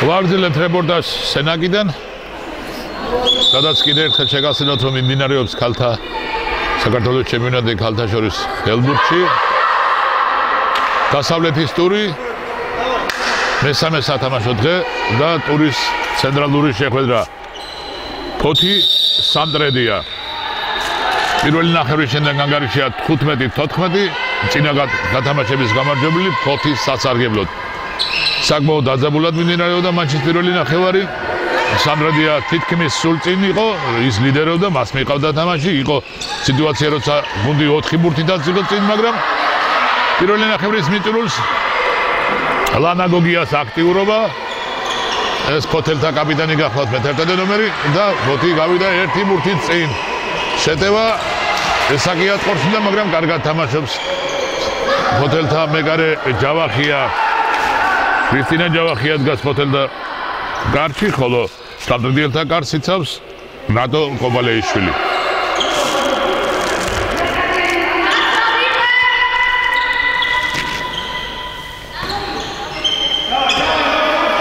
ვარძელებთ რეპორტაჟს სენაკიდან. სადაც კიდევ ერთხელ შეგასწინოთ რომ მიმდინარეობს ქალთა საქართველოს ჩემპიონატი ქალთა შორის ელბურგში. დასავლეთის ტური მესამე სათამაშო დღე და ტურის ცენტრალური შეხვედრა. ფოთი სანდრედია. პირველი ნახევრის შემდეგ ანგარიშია 15-14 წინა გათამაშების გამარჯვებული ფოთის სასარგებლოდ. საკმაოდ დაძაბულად მიმდინარეობდა მატჩის პირველი ნახევარი. სანდრედია თითქმის სულ წინ იყო, ის ლიდერობდა, მას მიყავდა თამაში, იყო სიტუაცია, როცა გუნდი 4 ბურთით დაძილო წინ, მაგრამ პირველი ნახევრის მიწურულს ლანაგოგიას აქტიურობა ეს ფოთელთა კაპიტანი გახლავთ მე-11 ნომერი და ბოთი გავიდა ერთი ბურთით წინ. შეტევა ესაკია წორსი და მაგრამ კარგად თამაშობს. ფოთელთა მეკარე ჯავახია ქრისტინა ჯავახია დგას ფოთელთა გარჩი ხოლო სტადიონთა კარს იცავს ნატო კობალეიშვილი.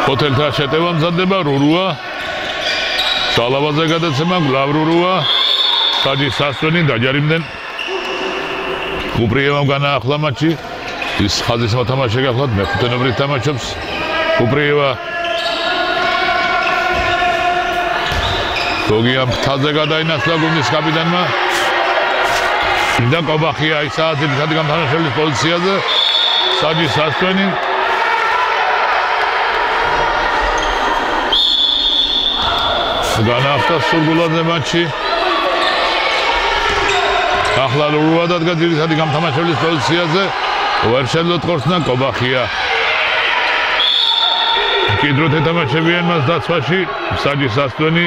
ჰოთელთა შეტევა მზადდება რურუა სალავაზე გადაცემა გლავრურუა საჯი სასწენი დაჯარიმდნენ. კუპრიევამ განაახლა მატჩი ის ხაზის მოთამაშე გახლავთ მეხუთე ნომრით თამაშობს. კუპრიევა გოგია მთაზე გადაინაცვლა გუნდის კაპიტანმა. და კობახია ისა ძირითადი გამთანაშელის პოზიციაზე. საჯი სასწენი განახტა სურგულაძე მატჩი. ახლა ლურვა დადგა ძირითადი გამთამაშელის პოზიციაზე ვერ შეძლო თორსნა კობახია კიდრო თეთამაშებიან მას დაცვაში საჯი სასწენი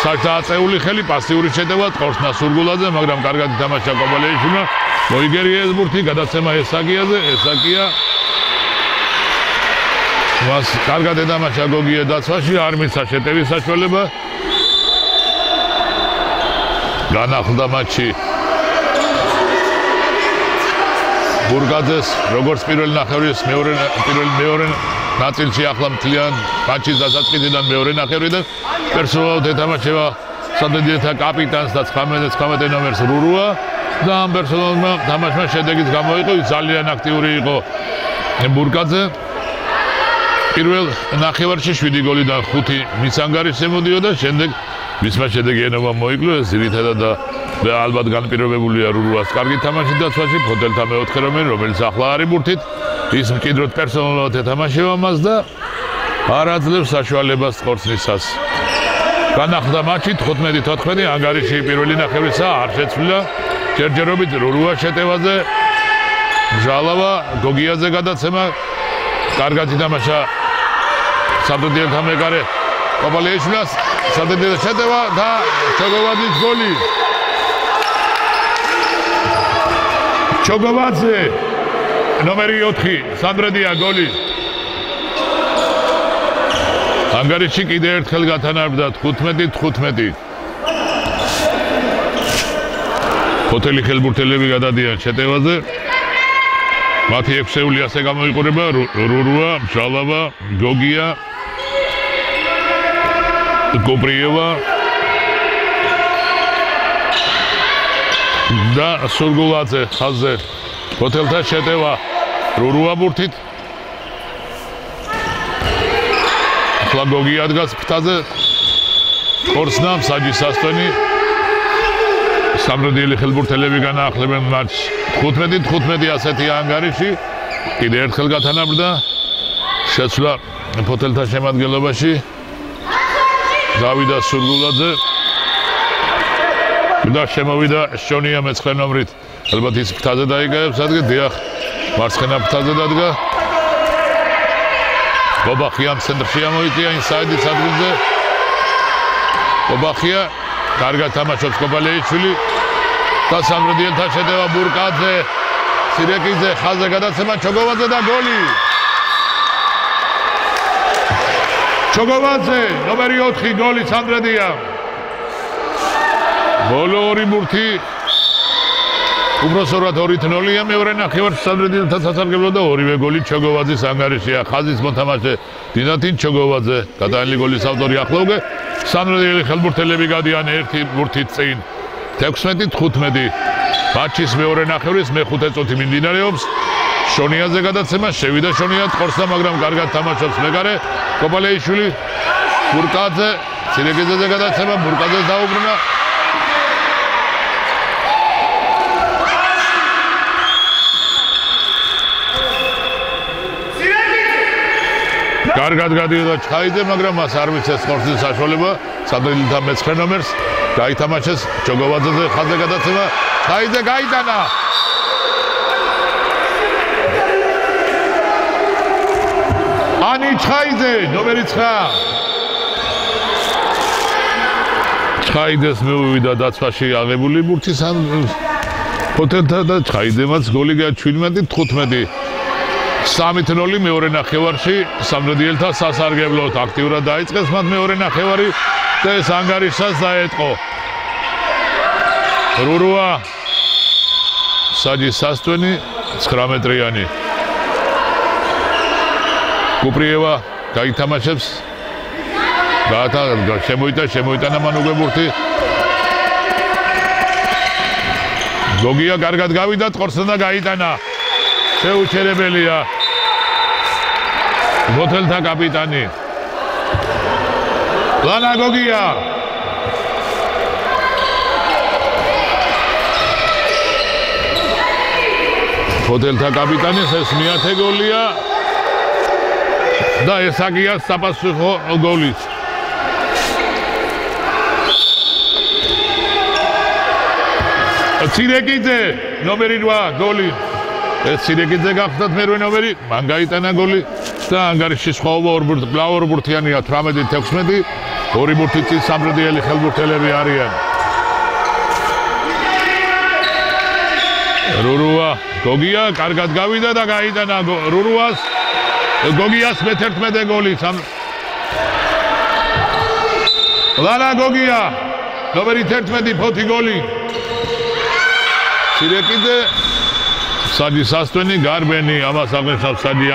საერთაშორისო ხელი პასიური შეტევა თორსნა სურგულაძე, მაგრამ კარგად ითამაშა კობალეიშვილმა. მოიგერია ეს ბურთი, გადაცემა ესაკიაზე, ესაკია. მას კარგად ეთამაშა გოგია დაცვაში, არ მისცა შეტევის საშუალება. განახლდა მატჩი. ბურგაძეს როგორც პირველი ნახევრის მეორე პირველი მეორე ნაწილში ახლა მთლიან მატჩის დასაწყისიდან მეორე ნახევრიდან. პერსონალურად ეთამაშება სადედეთა კაპიტანს და 19-19 ნომერს რურუა და ამ პერსონალმა თამაშმა შედეგიც გამოიყო, ძალიან აქტიური იყო ბურკაძე. პირველ ნახევარში 7 გოლი და 5 მისანგარიშე მოდიოდა, შემდეგ მისმა შედეგი ენობა მოიკლო, ეს ძირითადად და ალბათ განპირობებულია რურუას კარგი თამაში დაცვაში, ფოთელთა მეოთხე რომელი, რომელიც ახლა არის ბურთით, ის მჭიდროდ პერსონალურად ეთამაშება მას და არ აძლევს საშუალებას ხორცნისას. განახლდა მატჩი 15-14 ანგარიში პირველი ნახევრისა არ შეცვლილა. ჯერჯერობით რურუა შეტევაზე ჟალავა გოგიაძე გადაცემა. კარგად ითამაშა საბდიელთა მეკარე კოპალიეშვილას საბდიელ შეტევა და ჩოგოვაძის გოლი ჩოგოვაძე ნომერი 4 სანდრედია გოლი ანგარიში კიდე ერთხელ გათანაბრდა 15-15. ჰოტელი ხელბურთელები გადადიან შეტევაზე. მათი ექვსეული ასე გამოიყურება: რურუა, მშალავა, გოგია, გობრიევა და სურგულაძე ხაზე ჰოტელთა შეტევა. რურუა ბურთით ფლაგოგი ადგას ფთაზე ხორცნამ საჯი სასტენი სამროდილი ხელბურთელები განაახლებენ მატჩ 15-15 ასეთი ანგარიში. კიდე ერთხელ გათანაბრდა. შეცვლა ფოთელთა შემადგენლობაში. დავიდა სურგულაძე და შემოვიდა შონია მეცხრე ნომრით ალბათ ის ფთაზე დაიგებს ადგე დიახ მარცხენა ფთაზე დადგა. ბობახია ცენტრში ამოიწია ინსაიდის ადგილზე ბობახია კარგად თამაშობს კობალეიშვილი და სამროდიელთა შეტევა ბურკაძე. სირეკიძე ხაზე გადაცემა ჩოგოვაძე და გოლი. ჩოგოვაძე ნომერი 4 გოლი სამროდია ბოლო ორი ბურთი უბრალოდ 2-0-ია მეორე ნახევარში სამრედილთა სასარგებლო და ორივე გოლი ჩოგოვაძის ანგარიშია. ხაზის მოთამაშე დინათინ ჩოგოვაძე, გადაალი გოლის ავტორი ახლოვგე. სამრედილი ხელბურთელები გადიან ერთი ბურთით წინ. 16-15. ბაჩის მეორე ნახევრის მეხუთე წუთი მიმდინარეობს. შონიაზე გადაცემა შევიდა შონია თხორსა, მაგრამ კარგად თამაშობს მეგარე. კოპალეიშვილი ბურკაძე, ცირეგეძეზე გადაცემა ბურკაძეს დაუბრუნა. კარგად გადიოდა ჩაიძე, მაგრამ მას არ მიცეს ხორცის საშუალება, სადრილთა მეცხრე ნომერს გაითამაშეს ჯოგოვაძეზე ხაზზე გადაცემა, ჩაიძე გაიტანა. ანი ჩაიძე, ნომერი 9. ჩაიძეს მეუვიდა დაცვაში აღებული ბურთის ან ფოთელთა და ჩაიძემაც გოლი გაჩვენიმა 15. 3-0 მეორე ნახევარში სამრედიელთა სასარგებლოდ აქტიურად დაიწყეს მათ მეორე ნახევარი და ეს ანგარიშსაც დაეთყო. რურუა საჯი სასტვენი 9 მეტრიანი. კუპრიევა გაითამაშებს. გაათა შემოიტა შემოიტანა მან უკვე ბურთი. გოგია კარგად გავიდა თხორსა და გაიტანა. შეუჩერებელია ჰოთელთა კაპიტანი. ლანა გოგია. ჰოთელთა კაპიტანი ეს მეათე გოლია. და ეს აგია საპასუხო გოლი ცირეკიძე ნომერი 8 გოლი. ეს სირეგიძე გახდათ მერვე ნომერი, მან გაიტანა გოლი და ანგარიში სხვაობა ორ ბურთ, ბლაურ ბურთიანია 18-16, ორი ბურთი წინ სამრედიელი ხელბურთელები არიან. რურუა, გოგია კარგად გავიდა და გაიტანა რურუას. გოგიას მე-11 გოლი სამ ლანა გოგია ნომერი 11 ფოთი გოლი სირეკიძე სადი სასტვენი გარბენი ამას აღნიშნავს სადი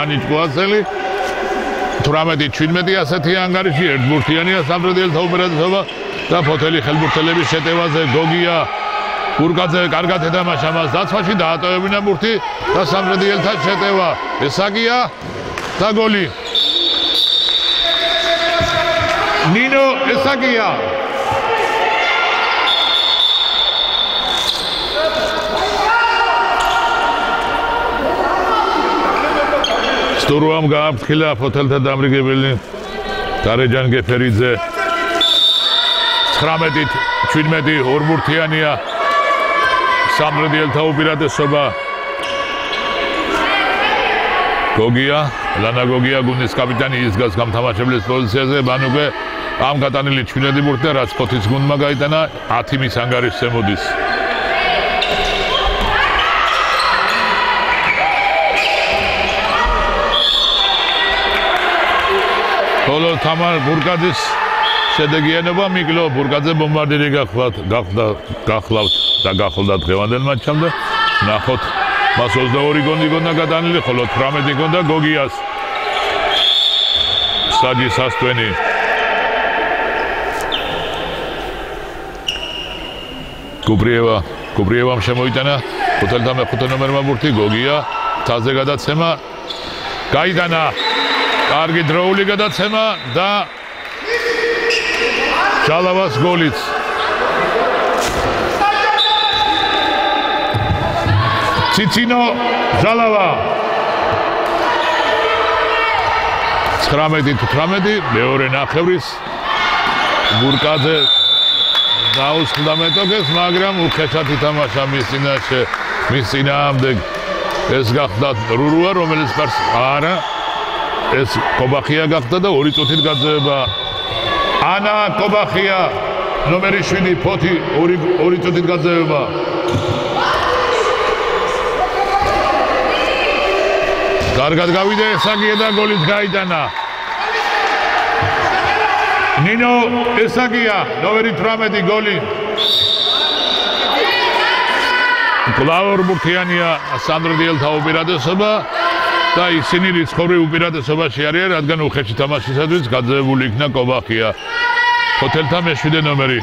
ანიჭკოაცელი 18-17 ასეთი ანგარიში ერთბურთიანია სამრედელთა ოპერაციობა და ფოთელი ხელბურთელების შეტევაზე გოგია გურგაძე კარგად ეთამაშა მას დაცვაში დაატოვებინა ბურთი და სამრედელთა შეტევა. ესაგია და გოლი. ნინო ესაგია სტურვამ გააფრთხილა ფოთელთა დამრიგებელი დარეჯან გეფერიძე. 19-ით 17 ორმურთიანია სამრედიელთა უპირატესობა გოგია ლანა გოგია გუნდის კაპიტანი ის გას გამთამაშებლის პოზიციაზე ბანუგე ამ გატანილი 17 ბურთი რაც ფოთის გუნდმა გაიტანა 10 მის ანგარიშზე მოდის ხოლო თამარ ბურგაძის შედეგიანობა მიკლო ბურგაძე ბომბარდირი გახლავთ გახდა გახლავთ და გახლდა დღევანდელ მატჩამდე ნახოთ მას 22 გონი გონდა გადანილი ხოლო 18 გონდა გოგიას. საჯი სასტვენი. კუბრიევა კუბრიევამ შემოიტანა ხუთელთა მეხუთე ნომერმა ბურთი გოგია თაზე გადაცემა. გაიდანა კარგი დროული გადაცემა და ჯალავას გოლიც. ციცინო ჯალავა 19-18 მეორე ნახევრის ბურკაძე დაუსხლდა მეტოქეს, მაგრამ უხეშად ითამაშა მის წინაშე, მის წინააღმდეგ ეს გახდა რურუა, რომელიც პარს არა ეს კობახია გახდა და ორი წუთით გაძება ანა კობახია ნომერი 7 ფოთი ორი ორი წუთით გაძება კარგად გავიდა ესაგია და გოლით გაიტანა ნინო ესაგია ნომერი 18 გოლი. კლაურ ბურთიანია სანდრდილთა უპირატესობა და ისინი რიცხობრივ უპირატესობაში არიან, რადგან უხეში თამაშისათვის გაძევებული იქნა კობახია. ჰოთელთა მეშვიდე ნომერი.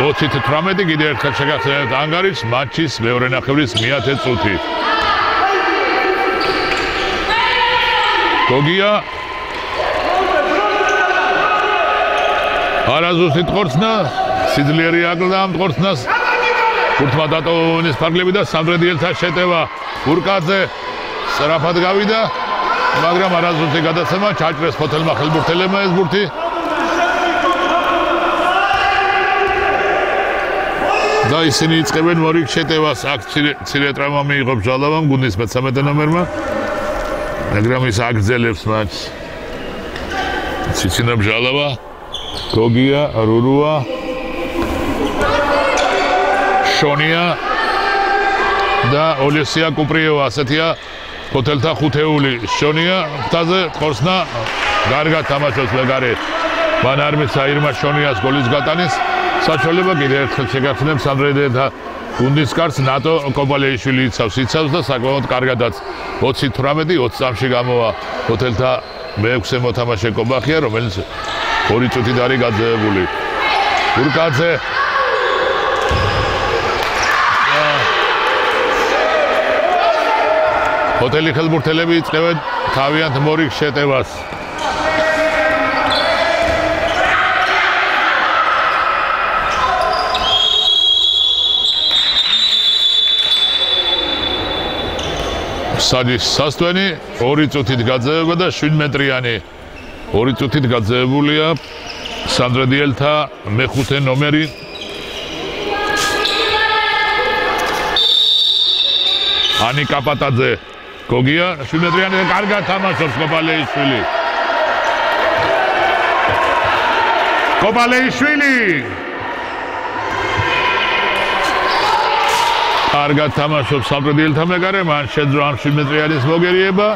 28 კიდე ერთხელ შეგახსენებთ ანგარის მატჩის მეორე ნახევრის მეათე წუთი. გოგია არაზუსტი თორცნა სიძლიერე აგლა ამ თორცნას გურთმა დატოვნის ფარგლები და სამრედიელთა შეტევა ურკაძე სწრაფად გავიდა მაგრამ არაზუსტი გადაცემა ჩაჭრეს ფოთელმა ხელბურთელებმა ეს ბურთი და ისინი იწყებენ მორიგ შეტევას. აქ ცირე ტრამა მიიღო ბჟალავამ გუნდის მე-13 ნომერმა. მაგრამ ის აგძელებს მათ ციცინა ბჟალავა გოგია რურუა შონია და ოლესია კუპრიევა ასეთია ჰოთელთა ხუთეული. შონია ფთაზე ყორსნა გარგა თამაშობს მეგარე მან არ მიცა ირმა შონიას გოლის გატანის. საშუალება კიდე ერთხელ შეგახსნებ სამრედეთა გუნდის კარს. ნატო კოპალეიშვილი იცავს იცავს და საკმაოდ კარგადაც 28-20 წამში გამოვა. ჰოთელთა მეექვსე მოთამაშე კობახია რომელიც ორი წუთით არის გაძევებული ურკაძე ჰოტელი ხელბურთელები იწყებენ თავიანთ მორიგ შეტევას. სადის სასტვენი 2 წუთით გაძევება და 7 მეტრიანი. 2 წუთით გაძევებულია სანდრედიელთა მეხუთე ნომერი. ანი კაპატაძე გოგია 7 მეტრიანი კარგად თამაშობს კოპალეიშვილი კოპალეიშვილი კარგად თამაშობს სამტრედიელთა მეგარე, მან შეძლო ამ სიმეტრიალის მოგერიება.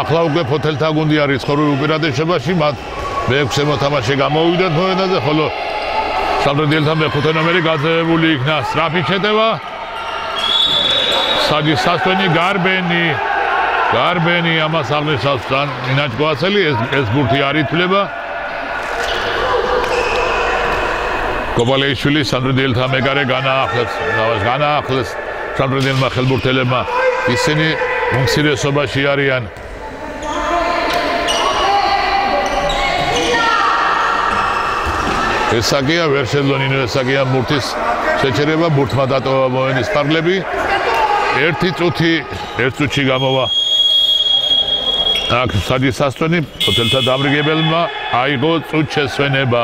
ახლა უკვე ფოთელთა გუნდი არის ხორული უპირატესობაში, მათ მეექვსე მოთამაშე გამოვიდათ მოედაზე, ხოლო სამტრედიელთა მეხუთე ნომერი გაძევებული იქნა სტრაფი შეტევა. საჯი სასვენი გარბენი. გარბენი ამას აღნიშნავს თან ინაჭკოაცელი ეს ეს ბურთი არ ითვლება. კოპალეიშვილი სანდრიელთა მეგარე განაახლეს განაახლეს სანდრიელმა ხელბურთელებმა. ისინი უმცირესობაში არიან. ესაგია ვერსელონინო ესაგია მურთის შეჩერება ბურთმა დატოვა მოენის ფარგლები ერთი წუთი ერთ წუთში გამოვა. აქ სადი სასწონი ჰოთელთა დამრიგებელმა აიღო წუთ შესვენება.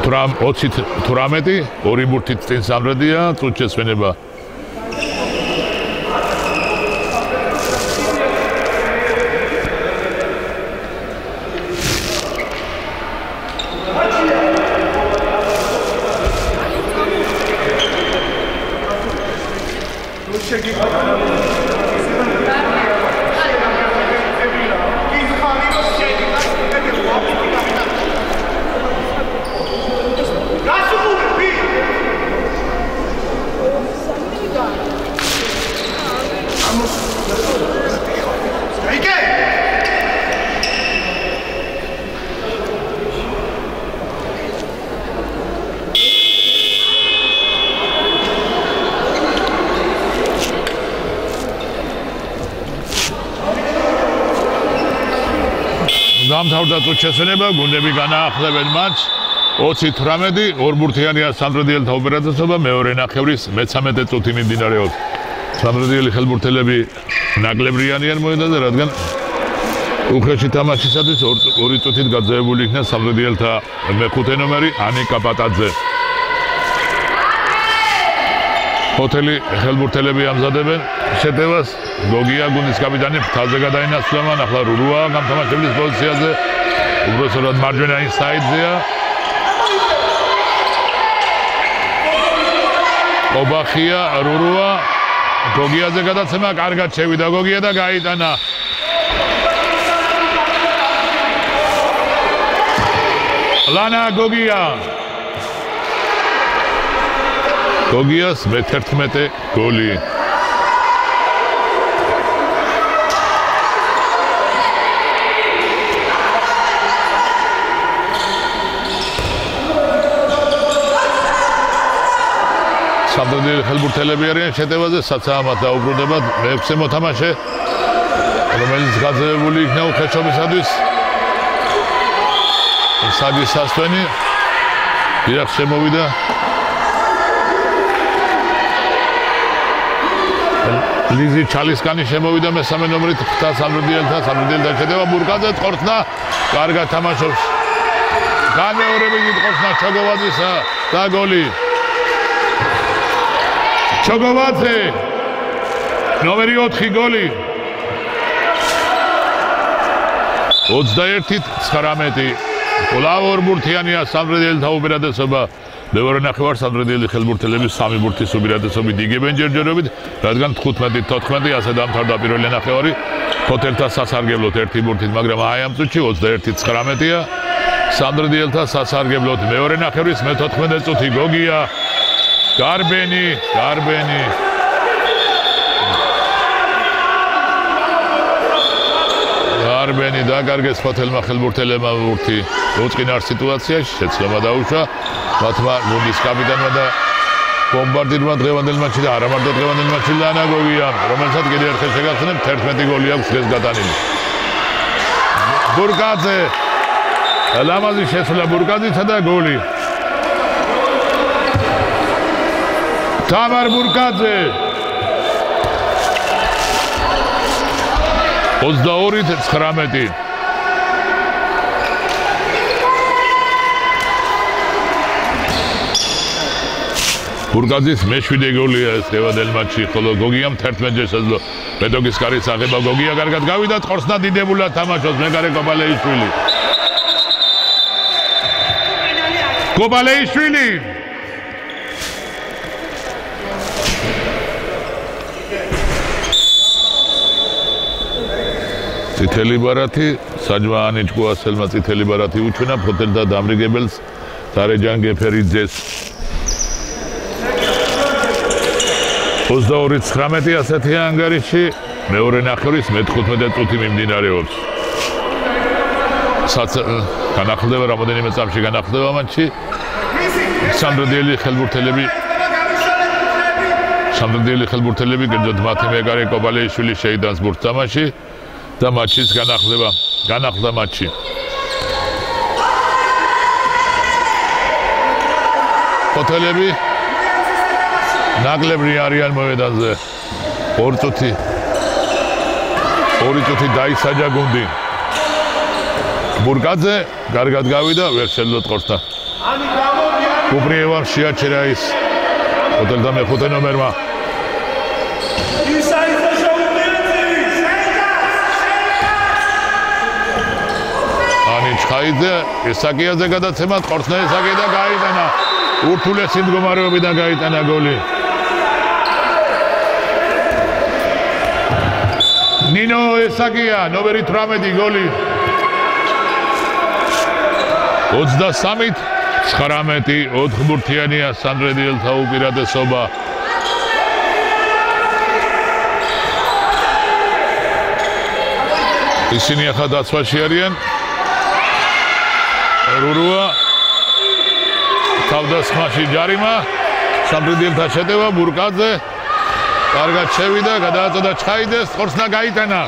20 18 ორი ბურთით წინ სამრედია წუთ შესვენება დამთავრდა წუთშესვენება, გუნდები განაახლებენ მათ 20-18 ორბურთიანია სანდროდიელთა ოპერაციასობა მეორე ნახევრის მე-13 წუთი მიმდინარეობს. სანდროდიელი ხელბურთელები ნაკლებრიანიან მოედაზე, რადგან უხეში თამაშისათვის ორი წუთით გაძევებული იქნა სანდროდიელთა მე-5 ნომერი ანი კაპატაძე. ჰოთელი ხელბურთელები ამზადებენ შეტევას გოგია გუნდის კაპიტანი ფთაზე გადაინაცვლა მან ახლა რურუა გამთამაშებლის პოზიციაზე უბრალოდ მარჯვენა ინსაიდზეა ობახია რურუა. გოგიაზე გადაცემა კარგად შევიდა. გოგია და გაიტანა. ლანა გოგია. გოგიას მე-11 გოლი. საფრთხე ხელბურთელები არიან შეტევაზე საცამად დაუბრუნდებათ. მე-6 მოთამაშე რომელიც გაძევებული იქნა უხეშობისათვის სადის სასვენი დიახ შემოვიდა. ლიზი ჩალისკანი შემოვიდა მესამე ნომრით ხთა სამრდილთა სამრდილთა შედება ბურკაძე ტყორთნა კარგად თამაშობს. განმეორებიდი ტყორთნა ჩოგოვაძისა და გოლი ჩოგოვაძე ნომერი 4 გოლი. 21-19 კლავ ორბურთიანია სამრედელთა უპირატესობა მეორე ნახევარ სამრედელი ხელბურთელების სამი ბურთის უპირატესობით იგებენ ჯერჯერობით რადგან 15-14 ასე დამთავრდა პირველი ნახევარი. ფოთელთა სასარგებლოდ ერთი ბურთით მაგრამ აი ამ წუთში 21-19-ია სამრედელთა სასარგებლოდ მეორე ნახევრის მე-14 წუთი გოგია გარბენი გარბენი არბენი დაკარგეს ფოთელმა ხელბურთელებმა ურთი. უწყინარ სიტუაციაში შეცდომა დაუშვა. მათმა გუნდის კაპიტანმა და ბომბარდირმა დღევანდელ მატჩში და არა მარტო დღევანდელ მატჩში ლანაგოვია რომელსაც კიდევ ერთხელ შეგახსენებ 11 გოლი აქვს დღეს გატანილი. ბურგაძე ლამაზი შეცვლა ბურგაძისა და გოლი თამარ ბურგაძე 22-19 ბურგაზის მეშვიდე გოლია ეს ევადელ მატჩი ხოლო გოგიამ 11 შეძლო პედოგის კარის აღება გოგია კარგად გავიდა ხორცნა დიდებულად თამაშობს მეგარე კობალეიშვილი კობალეიშვილი წითელი ბარათი საჯვაანი ჭკუასელმა წითელი ბარათი უჩვენა ფოთელთა დამრიგებელს დარეჯან გეფერიძეს 22-19 ასეთია ანგარიში მეორე ნახევრის მე-15 წუთი მიმდინარეობს. საც განახლდება რამოდენიმე წამში განახლდება მატჩი სანდროდიელი ხელბურთელები სანდროდიელი ხელბურთელები გეძოთ მათი მეგარე კობალეიშვილი შეიდანს ბურთამაში და მატჩის განახლება განახლდა მატჩი. ჰოთელები ნაკლებრი არიან მოედანზე. ორ წუთი ორი წუთი დაისაჯა გუნდი. ბურგაძე კარგად გავიდა ვერ შეძლო ტყორთა. კუბრიევამ შეაჩერა ის. ჰოთელთა მეხუთე ნომერმა ჩხაიძე ესაკიაზე გადაცემა ყორცნა ესაკი და გაიტანა. ურთულესი მდგომარეობიდან გაიტანა გოლი. ნინო ესაკია ნომერი 18 გოლი. 23-ით 19 ოთხბურთიანია სანდრედიელთა უპირატესობა. ისინი ახლა დაცვაში არიან რურუა. თავდასხმაში ჯარიმა. სამბრიდელთა შეტევა ბურკაძე. კარგად შევიდა გადააწოდა ჩხაიდეს ხორცნა გაიტანა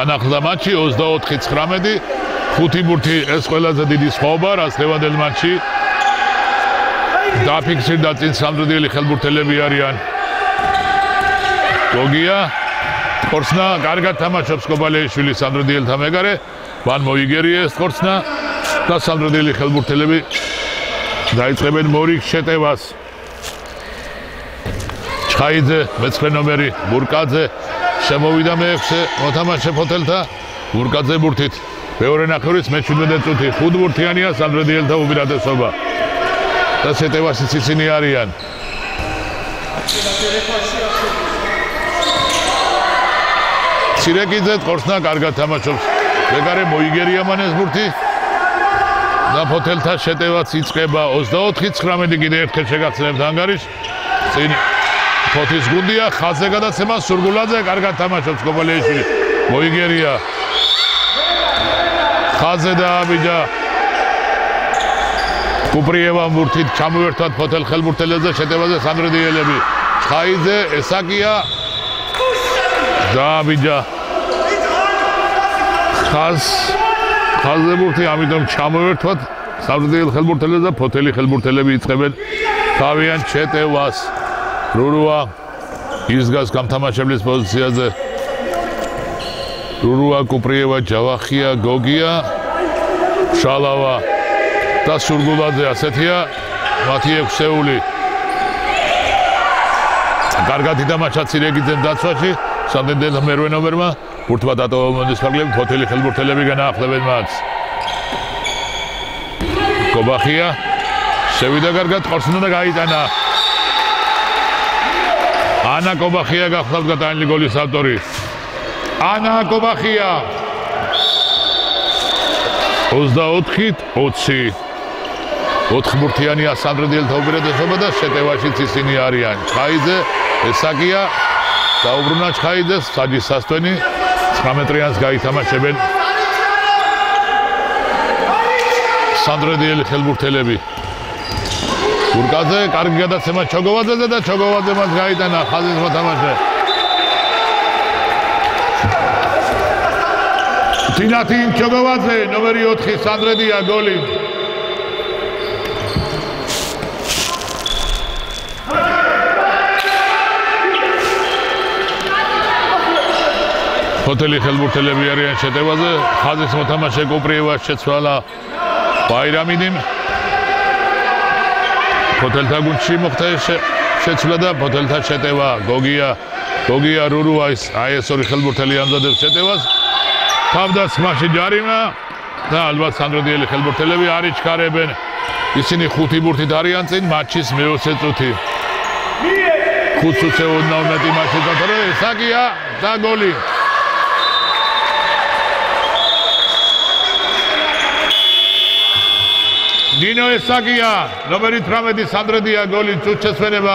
განახლდა მატჩი 24-19 ხუთი ბურთი ეს ყველაზე დიდი სხვაობა რაც ლევანდელ მატჩი დაფიქსირდა წინ სამძრდილი ხელბურთელები არიან. გოგია ხორცნა კარგად თამაშობს კობალეიშვილი სამძრდილთა მეგარე მან მოიგერია ეს ხორცნა და სამძრდილი ხელბურთელები დაიწყებენ მორიგ შეტევას. ჩხაიძე მეცხრე ნომერი ბურკაძე შემოვიდა მე-6 მოთამაშე ფოთელთა ბურკაძე ბურთით მეორე ნახევრის მე-17 წუთი ხუთბურთიანია სანდრედიელთა უპირატესობა. და შეტევაში ციცინი არიან. სირეკიძე ყორსნა კარგად თამაშობს. ეგარე მოიგერია მან ეს ბურთი. და ფოთელთა შეტევაც იწყება 24-19 კიდე ერთხელ შეგახსენებთ ანგარიშს. წინ ფოთის გუნდია ხაზზე გადაცემა სურგულაძე კარგად თამაშობს კოპალეიშვილი. მოიგერია. ხაზზე დააბიჯა. კუპრიევა მურთით ჩამოერთვათ ფოთელ ხელმურთელებზე შეტევაზე სანდრედიელები. ხაიძე ესაკია. დააბიჯა. ხაზ ხაზზე მურთი ამიტომ ჩამოერთვათ სანდრედიელ ხელმურთელებზე ფოთელი ხელმურთელები იწყებენ თავიანთ შეტევას. რურუა ისგას გამთამაშებლის პოზიციაზე. რურუა კუპრიევა ჯავახია გოგია შალავა და სურგულაძე ასეთია. მათი ექვსეული კარგად იდამაჩა ცირეგიძემ დაცვაში სამდენდელ მერვე ნომერმა ბურთმა დატოვა მონდის ფარგლები ფოთელი ხელბურთელები განაახლებენ მათ კობახია შევიდა კარგად ყორსნა და გაიტანა ანა კობახია გახლავთ გადაანილი გოლის ავტორი. ანა კობახია. 24-ით 20 ოთხბურთიანი ასანდრედიელთა უპირატესობა და შეტევაშიც ისინი არიან. ჩხაიძე ესაკია. დაუბრუნა ჩხაიძეს საჯის სასტვენი. 19-იანს გაითამაშებენ. სანდრედიელი ხელბურთელები გურკაძე კარგი გადაცემა ჩოგოვაძეზე და ჩოგოვაძე მას გაიტანა ხაზის მოთამაშე თინათინ ჩოგოვაძე ნომერი 4 სანდრედია გოლი. ჰოტელი ხელბურთელები არიან შეტევაზე. ხაზის მოთამაშე კუპრიევა შეცვალა ბაირამინიმ ფოთელთა გუნდში მოხდა შეცვლა და ფოთელთა შეტევა. გოგია გოგია რურუა ის აი ეს ორი ხელბურთელი ამზადებს შეტევას. თავდაც მასში ჯარიმა და ალბათ სანდროდიელი ხელბურთელები არ იჩქარებენ. ისინი ხუთი ბურთით არიან წინ მატჩის მეოცე წუთი. ხუთს უცეოდნა მეტი მატჩი გათორე საკია და გოლი ნინო ესაგია ნომერი 18 სანდრედია გოლი წუჩესვენება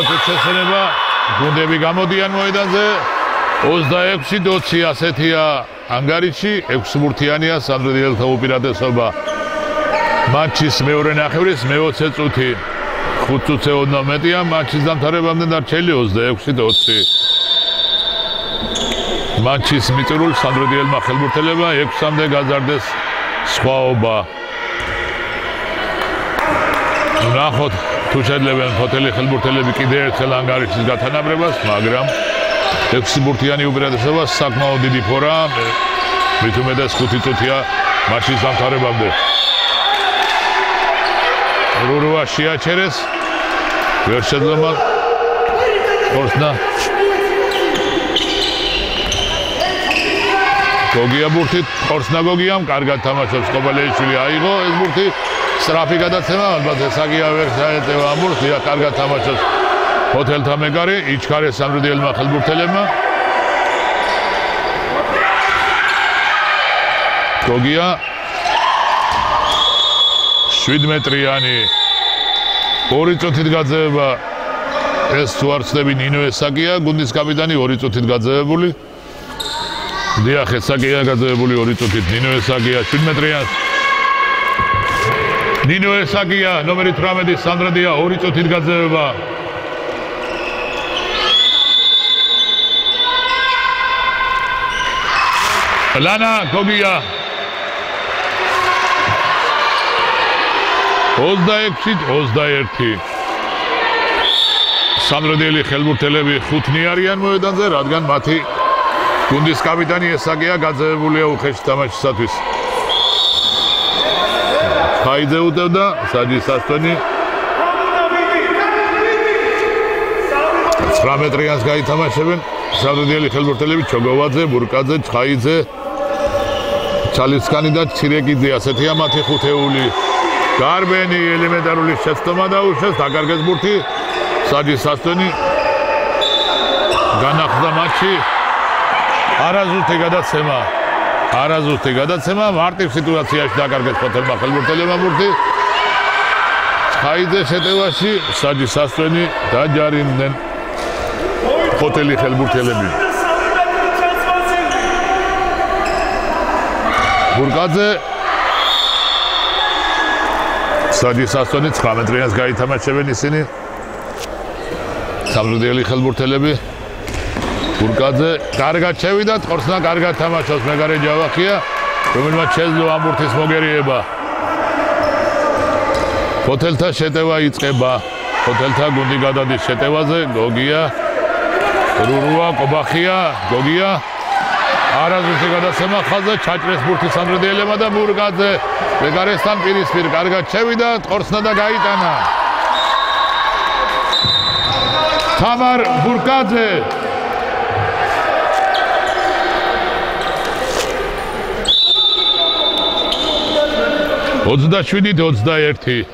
გამთავრდა შეცდომა გუნდები გამოდიან მოედანზე. 26-20 ასეთია ანგარიში 6 ბურთიანია სანდრიელთა უპირატესობა. მატჩის მეორე ნახევრის მე-20 წუთი. 5 წუთზე უნდა მეტია მატჩის დამთავრებამდე დარჩელი 26-20 მატჩის მიწურულ სანდრიელმა ხელბურთელებმა 6-მდე გაზარდეს სხვაობა. ნახოთ თუ შეძლებენ ჰოტელი ხელბურთელები კიდე ერთხელ ანგარიშის გათანაბრებას, მაგრამ ექვსი ბურთიანი უპირატესობა საკმაოდ დიდი ფორა. მით უმეტეს ხუთი წუთია მაშინ დამთავრებამდე. რურუა შეაჩერეს. ვერ შეძლება ხორსნა. გოგია ბურთით, ხორსნა გოგიამ კარგად თამაშობს კობალეიშვილი აიღო ეს ბურთი. სტრაფი გადაცემა ალბათ ესაგია ვერ საერთო ამურთია კარგად თამაშობს ჰოთელთა მეგარი იჩქარე სამრდილმა ხელბურთელებმა. გოგია. 7 მეტრიანი ორი წუთით გაძევება ეს თუ არ ცდები ნინო ესაკია გუნდის კაპიტანი ორი წუთით გაძევებული. დიახ ესაკია გაძევებული ორი წუთით ნინო ესაკია 7 მეტრიან ნინო ესაკია ნომერი 18 სანდრადია ორი წუთით გაძევება ლანა გოგია 26-ით 21. სამრედელი ხელმურთელები ხუთნი არიან მოედანზე, რადგან მათი გუნდის კაპიტანი ესაგეა გაძევებულია უხეში თამაშისათვის. ხაიძე უდევდა საჯის ასტონი 9 მეტრიანს გაითამაშებენ. სამრედელი ხელმურთელები ჩოგოვაძე, ბურკაძე, ხაიძე ჩალისკანი და ჩირეკიძე ასეთია მათი ხუთეული. გარბენი ელემენტარული შეცდომა დაუშვეს დაკარგეს ბურთი. საჯის სასტენი განახლდა მატჩი არაზუსტი გადაცემა არაზუსტი გადაცემა მარტივ სიტუაციაში დაკარგეს ფოთელმა ხელბურთელებმა ბურთი ხაიძე შეტევაში საჯის სასტენი დაჯარიმდნენ ფოთელი ხელბურთელები ბურკაძე სადის ასონი 19 დღეას გაითამაშებენ ისინი. სამრუდიელი ხელბურთელები გურკაძე კარგად შევიდა, ყორცნა კარგად თამაშობს. მეგარე ჯავახია, რომელმაც შეძლო ამ ბურთის მოგერიება. ფოთელთა შეტევა იწყება. ფოთელთა გუნდი გადადის შეტევაზე, გოგია რურუა, ყობახია, გოგია. არაზუსტი გადასემა ხაზზე ჩაჭრეს ბურთის ამდრეელმა და მურგაძე მეგარესთან პირისპირ. კარგად შევიდა, ყორცნა და გაიტანა. თამარ ბურკაძე. 27-21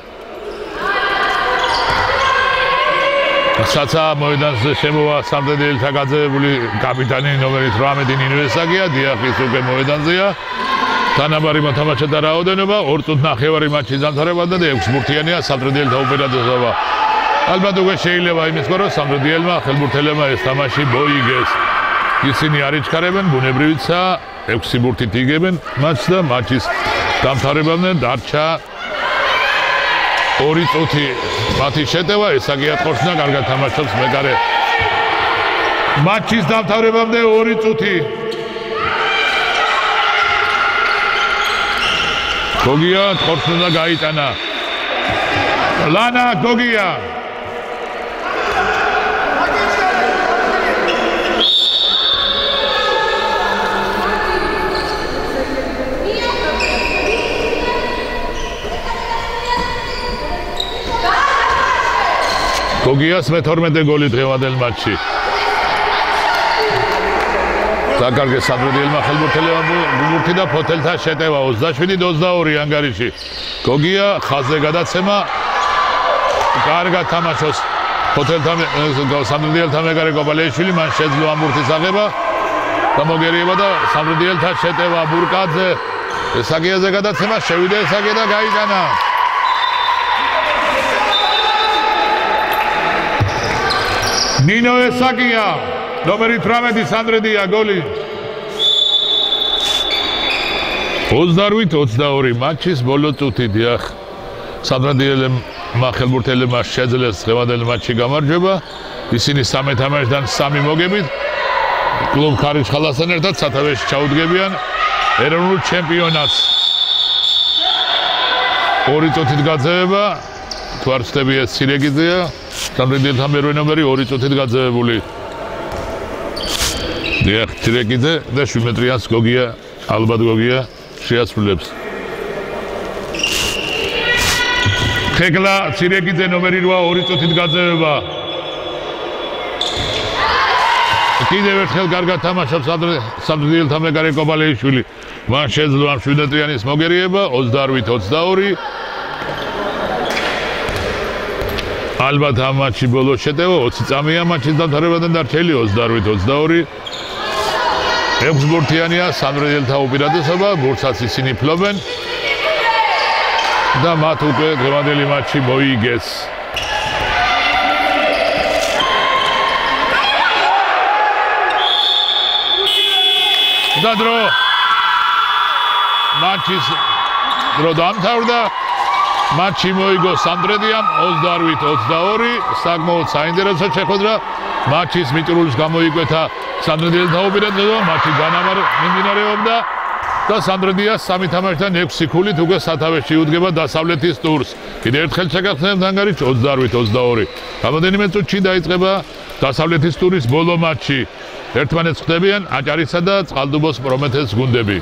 საცაა მოედანზე შემოვა სამდედელთა გაძევებული კაპიტანი ნომერით 18 ნინვესაგია, დიახის უკვე მოედანზეა. თანაბარი მოთამაშეთა რაოდენობა 2.5 მატჩი დამთავრება და 6 ბურთიანია სამდედელთა უპირატესობა. ალბათ უკვე შეიძლება იმის გორო სამდედელმა ხელბურთელებმა ეს თამაში მოიგეს. ისინი არ იჩქარებენ, ბუნებრივიცა 6 ბურთით იგებენ მატჩს და მატჩის დამთავრებამდე დარჩა 2 წუთი. მათი შეტევა ესაგია ხორცნა კარგად თამაშობს მეკარე. მატჩის დამთავრებამდე 2 წუთი. გოგია ხორცნა გაიტანა. ლანა გოგია გოგიას მე-12 გოლი დღევანდელ მატჩში. დაკარგე სამრედელმა ხელმოთელებმა გუბურთი და ფოთელთა შეტევა 27-22 ანგარიში. გოგია ხაზზე გადაცემა კარგად თამაშობს. ფოთელთა სამრედელთა მეგარე კობალეშვილი მან შეძლო ამ ბურთის აღება და მოგერიება და სამრედელთა შეტევა ბურკაძე ესაგიაზე გადაცემა შევიდა ესაგია და გაიტანა. ნინო ესაკია ნომერი 18 სანდრედია გოლი. 28-22 მატჩის ბოლო წუთი დიახ. სანდრედიელემ მახელბურთელებმა შეძლეს ღევადელ მატჩში გამარჯვება ისინი სამე თამაშიდან სამი მოგებით. კლუბ ქარიშხალასთან ერთად სათავეში ჩაუდგებიან. ეროვნულ ჩემპიონატს. ორი წუთით გაძევება თუ არ ცდები ეს სირეგიძეა სამრედელთა მერვე ნომერი 2 წუთით გაძევებული. დიახ, ტრეკიძე და შუმეტრიანს გოგია, ალბათ გოგია შეასრულებს. ხეკლა ტრეკიძე ნომერი 8 2 წუთით გაძევება. კიდევ ერთხელ კარგად თამაშობს სამრედელთა მეგარე კობალეიშვილი. მან შეძლო ამ შუმეტრიანის მოგერიება 28-22 ალბათ ამ მატჩი ბოლო შეტევა 20 წამია მატჩის დამთავრებამდე დარჩელი 28-22 ექსბორტიანია სამრედელთა უპირატესობა ბურცაც ისინი ფლობენ და მათ უკვე დღევანდელი მატჩი მოიგეს. და დრო. მატჩის დრო დამთავრდა მატჩი მოიგო სანდრედიამ 28-22 საკმაოდ საინტერესო შეხვედრა. მატჩის მიტრულის გამოიკვეთა სანდრედიელს დაუპირებლად მატჩი განამარ მიმდინარეობდა და სანდრედია სამი თამაშთან 6 ქულით უკვე სათავეში უდგება დასავლეთის ტურს. კიდე ერთხელ შეგახსენებთ ანგარიშ 28-22 გამოდენიმე წუთში დაიწყება დასავლეთის ტურის ბოლო მატჩი. ერთმანეთს ხვდებიან აჭარისა და წყალდუბოს პრომეთეს გუნდები